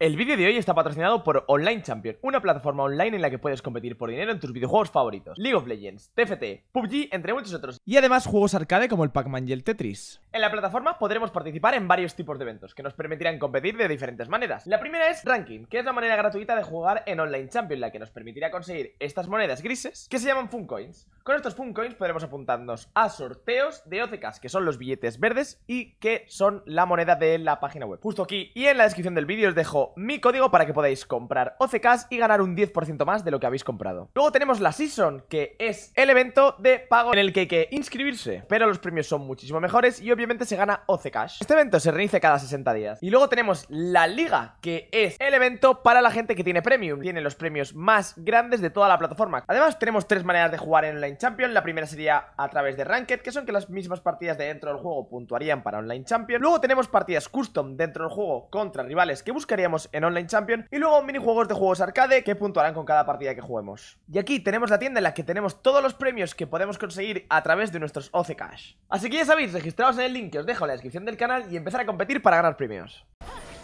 El vídeo de hoy está patrocinado por Online Champion, una plataforma online en la que puedes competir por dinero en tus videojuegos favoritos, League of Legends, TFT, PUBG, entre muchos otros. Y además juegos arcade como el Pac-Man y el Tetris. En la plataforma podremos participar en varios tipos de eventos que nos permitirán competir de diferentes maneras. La primera es Ranking, que es la manera gratuita de jugar en Online Champion, la que nos permitirá conseguir estas monedas grises que se llaman Fun Coins. Con estos Fun Coins podremos apuntarnos a sorteos de OCKs, que son los billetes verdes y que son la moneda de la página web. Justo aquí y en la descripción del vídeo os dejo mi código para que podáis comprar OCKs y ganar un 10% más de lo que habéis comprado. Luego tenemos la Season, que es el evento de pago en el que hay que inscribirse, pero los premios son muchísimo mejores y obviamente se gana OCKash. Este evento se reinicia cada 60 días. Y luego tenemos la Liga, que es el evento para la gente que tiene Premium. Tiene los premios más grandes de toda la plataforma. Además tenemos tres maneras de jugar en Online Champion. La primera sería a través de Ranked, que son que las mismas partidas de dentro del juego puntuarían para Online Champion. Luego tenemos partidas custom dentro del juego contra rivales que buscaríamos en Online Champion y luego minijuegos de juegos arcade que puntuarán con cada partida que juguemos. Y aquí tenemos la tienda en la que tenemos todos los premios que podemos conseguir a través de nuestros OC Cash. Así que ya sabéis, registraos en el link que os dejo en la descripción del canal y empezar a competir para ganar premios.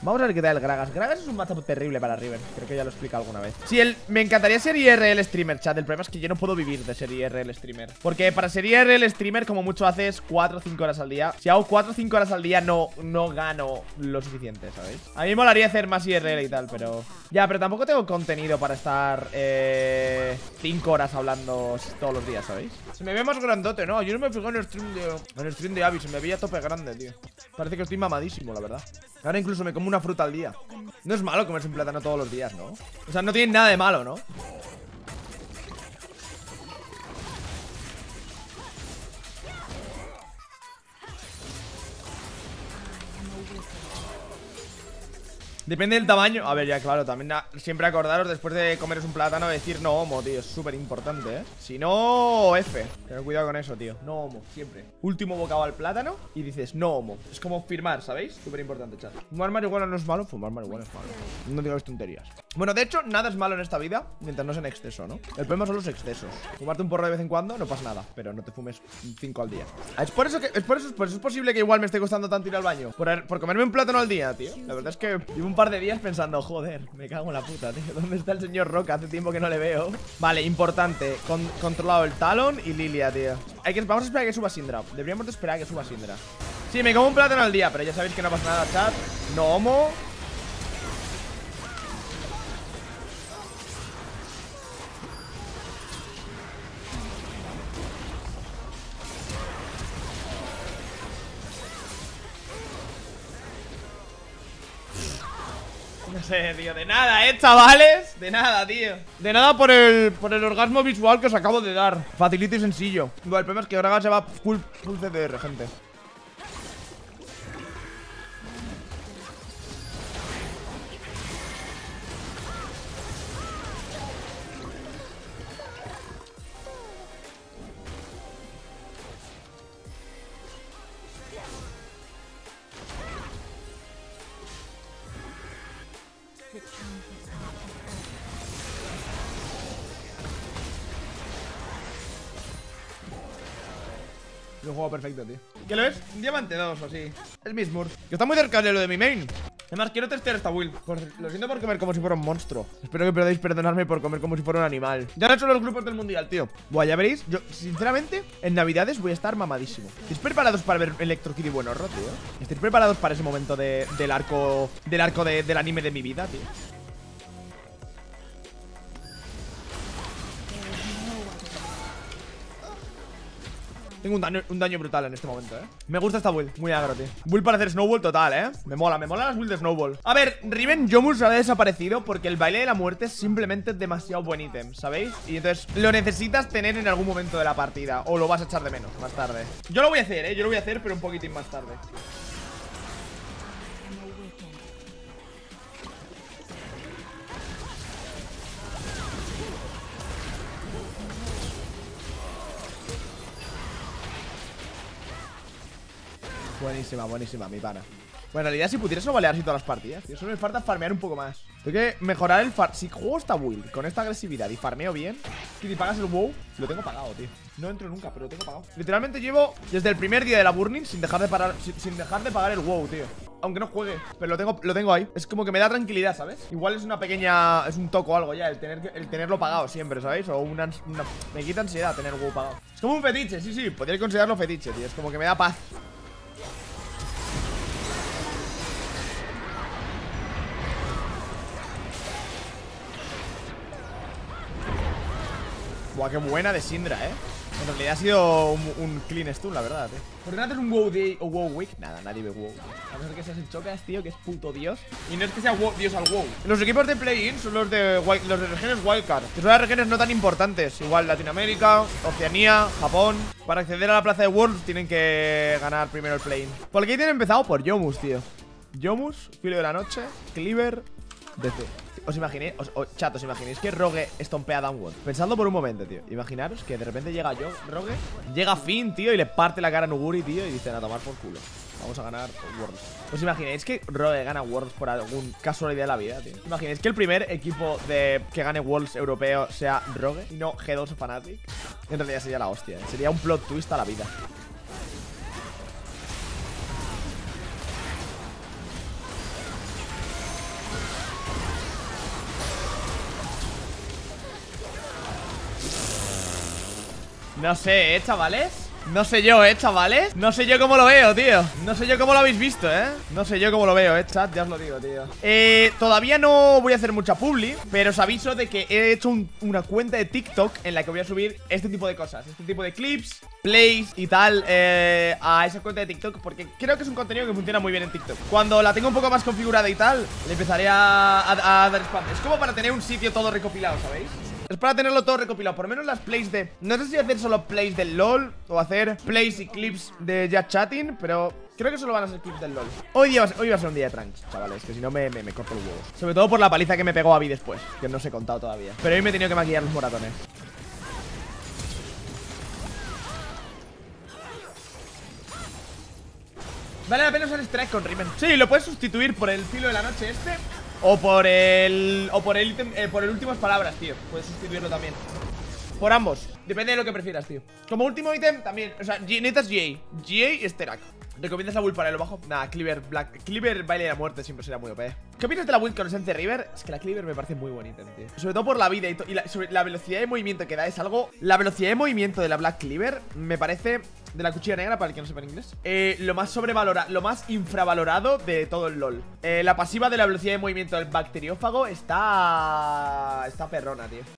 Vamos a ver qué tal el Gragas. Gragas es un matchup terrible para Riven. Creo que ya lo he explicado alguna vez. Sí, el, me encantaría ser IRL streamer, chat. El problema es que yo no puedo vivir de ser IRL streamer. Porque para ser IRL streamer, como mucho haces 4 o 5 horas al día. Si hago 4 o 5 horas al día, no, no gano lo suficiente, ¿sabéis? A mí me molaría hacer más IRL y tal, pero... Ya, pero tampoco tengo contenido para estar eh, 5 horas hablando todos los días, ¿sabéis? Se me ve más grandote, ¿no? Yo no me fijo en el stream de, en el stream de Abby. Me veía tope grande, tío. Parece que estoy mamadísimo, la verdad. Ahora incluso me como una fruta al día. No es malo comerse un plátano todos los días, ¿no? O sea, no tiene nada de malo, ¿no? Depende del tamaño. A ver, ya claro, también siempre acordaros después de comeros un plátano decir no homo, tío. Es súper importante, ¿eh? Si no, F. Ten cuidado con eso, tío. No homo, siempre. Último bocado al plátano y dices no homo. Es como firmar, ¿sabéis? Súper importante, chat. Fumar marihuana no es malo, fumar marihuana es malo. No digas tonterías. Bueno, de hecho, nada es malo en esta vida mientras no sea en exceso, ¿no? El problema son los excesos. Fumarte un porro de vez en cuando no pasa nada, pero no te fumes cinco al día. Es por eso que es por eso es posible que igual me esté costando tanto ir al baño. Por, por comerme un plátano al día, tío. La verdad es que llevo un par de días pensando, joder, me cago en la puta, tío. ¿Dónde está el señor Roca? Hace tiempo que no le veo. Vale, importante. controlado el Talon y Lilia, tío. Hay que, vamos a esperar que suba Sindra. Deberíamos de esperar a que suba Sindra. Sí, me como un plátano al día, pero ya sabéis que no pasa nada, chat. No homo. Sé, tío, de nada, ¿eh, chavales? De nada, tío. De nada por el, por el orgasmo visual que os acabo de dar. Facilito y sencillo. Bueno, el problema es que ahora se va full, full CDR, gente un juego perfecto, tío. ¿Qué lo es? Un diamante 2 o así. Es mi Smurf Que está muy cerca de lo de mi main. Además, quiero testear esta build. Lo siento por comer como si fuera un monstruo. Espero que podáis perdonarme por comer como si fuera un animal. Ya no he hecho los grupos del mundial, tío. Buah, ya veréis Yo, sinceramente, en navidades voy a estar mamadísimo. ¿Estáis preparados para ver Electro Kid y Buenorro, tío? ¿Estáis preparados para ese momento del arco Del arco del anime de mi vida, tío? Tengo un daño, brutal en este momento, ¿eh? Me gusta esta build, muy agro, tío Build para hacer snowball total, ¿eh? Me mola, me mola las builds de snowball A ver, Riven Jomus ha desaparecido porque el baile de la muerte es simplemente demasiado buen ítem, ¿sabéis? Y entonces lo necesitas tener en algún momento de la partida O lo vas a echar de menos más tarde Yo lo voy a hacer, ¿eh? Yo lo voy a hacer, pero un poquitín más tarde Buenísima, buenísima, mi pana Bueno, en realidad si pudieras no balear así todas las partidas Tío, solo me falta farmear un poco más Tengo que mejorar el far... Si juego esta build con esta agresividad y farmeo bien Si pagas el WoW, lo tengo pagado, tío No entro nunca, pero lo tengo pagado Literalmente llevo desde el primer día de la Burning sin dejar de parar Sin, dejar de pagar el WoW, tío aunque no juegue. Pero lo tengo, lo tengo ahí. Es como que me da tranquilidad, ¿sabes? Igual es una pequeña. Es un toco o algo ya, el, tener, el tenerlo pagado siempre, ¿sabéis? O una, Me quita ansiedad tener WoW pagado. Es como un fetiche, sí, sí. Podría considerarlo fetiche, tío. Es como que me da paz. Buah, qué buena de Sindra, ¿eh? En realidad ha sido un, clean stun, la verdad, tío. ¿Por qué no haces un WoW Day o WoW Week? Nada, nadie ve WoW. A no ser que seas el Chocas, tío, que es puto dios. Y no es que sea dios al WoW. Los equipos de play-in son los de, los de regiones wildcard. Que son las regiones no tan importantes. Igual Latinoamérica, Oceanía, Japón. Para acceder a la plaza de Worlds tienen que ganar primero el play-in. ¿Por qué tienen empezado? Por Yomus, tío. Yomus, Filo de la Noche, Cleaver, DC. ¿Os imaginéis? Os, chat, ¿os imaginéis que Rogue estompea Downward? Pensadlo por un momento, tío Imaginaros que de repente llega yo, Rogue Llega Finn, tío, y le parte la cara a Nuguri, tío Y dice, a tomar por culo Vamos a ganar Worlds ¿Os imagináis que Rogue gana Worlds por algún casualidad de la vida, tío? ¿Os imagináis que el primer equipo de que gane Worlds europeo sea Rogue y no G2 o Fnatic? En realidad sería la hostia, ¿eh? Sería un plot twist a la vida No sé, ¿eh, chavales? No sé yo, ¿eh, chavales? No sé yo cómo lo veo, tío No sé yo cómo lo habéis visto, ¿eh? No sé yo cómo lo veo, ¿eh, chat? Ya os lo digo, tío Eh, todavía no voy a hacer mucha publi Pero os aviso de que he hecho una cuenta de TikTok En la que voy a subir este tipo de cosas Este tipo de clips, plays y tal eh, A esa cuenta de TikTok Porque creo que es un contenido que funciona muy bien en TikTok Cuando la tengo un poco más configurada y tal Le empezaré a, a dar spam Es como para tener un sitio todo recopilado, ¿sabéis? Es para tenerlo todo recopilado. Por lo menos las plays de... No sé si hacer solo plays del LOL O hacer plays y clips de ya chatting Pero creo que solo van a ser clips del LOL. Hoy, hoy va a ser un día de trunks, chavales Que si no me, me, corto el huevo. Sobre todo por la paliza que me pegó a mí después Que no os he contado todavía. Pero hoy me he tenido que maquillar los moratones. Vale la pena usar strike con Riven Sí, lo puedes sustituir por el filo de la noche este o por el. O por el. Eh, por el últimas palabras, tío. Puedes sustituirlo también. Por ambos. Depende de lo que prefieras, tío. Como último ítem, también. O sea, necesitas GA. GA y Sterak. ¿Recomiendas la build para el bajo? Nah, Cleaver Black. Cleaver Baile de la Muerte siempre será muy OP. ¿Qué opinas de la build con Essence River? Es que la Cleaver me parece muy bonita, tío. Sobre todo por la vida y, la velocidad de movimiento que da. Es algo. La velocidad de movimiento de la Black Cleaver me parece de la cuchilla negra, para el que no sepa en inglés eh, Lo más sobrevalorado, lo más infravalorado de todo el LoL eh, La pasiva de la velocidad de movimiento del bacteriófago está... Está perrona, tío